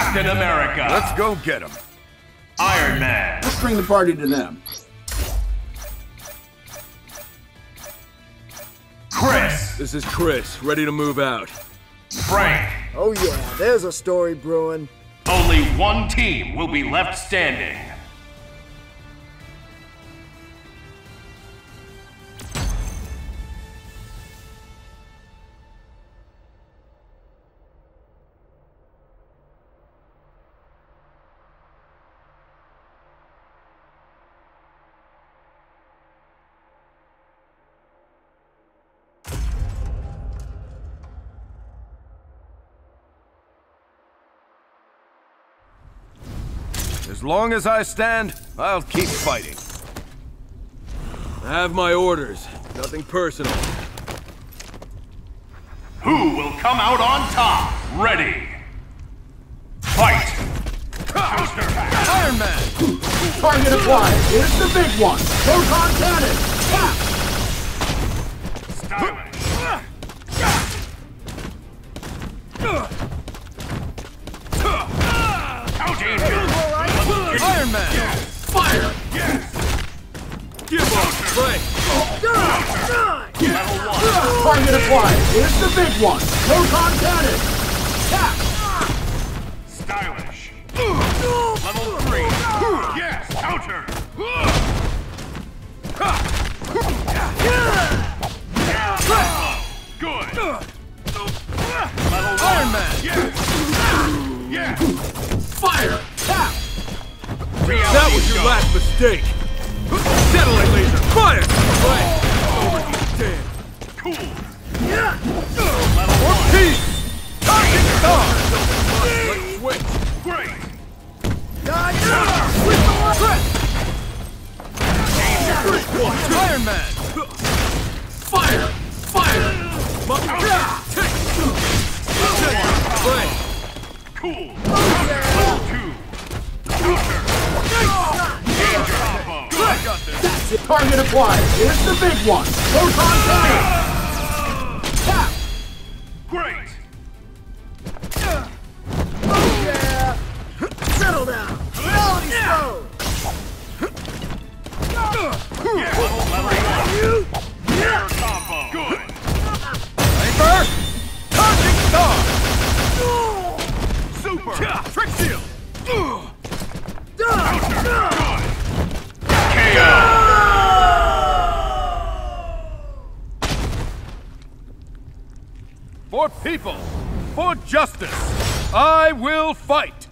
Captain America. Let's go get him. Iron Man. Let's bring the party to them. Chris. This is Chris, ready to move out. Frank. Oh yeah, there's a story brewing. Only one team will be left standing. As long as I stand, I'll keep fighting. I have my orders. Nothing personal. Who will come out on top? Ready. Fight. Iron Man! Target acquired. Here's the big one. Proton cannon. Tap. Level one. Target acquired. Here's the big one. Proton cannon. Tap. Stylish. Level three. Yes. Counter. Good. Level Iron. Man! Yes. Yes. Fire. Tap. That was your last mistake! Iron Man! Fire. Fire. Frank! Cool. Two. Counter. Danger combo. I got this! Target acquired. Here's the big one. Proton. Tap. Great. Trick shield! KO. For people! For justice! I will fight!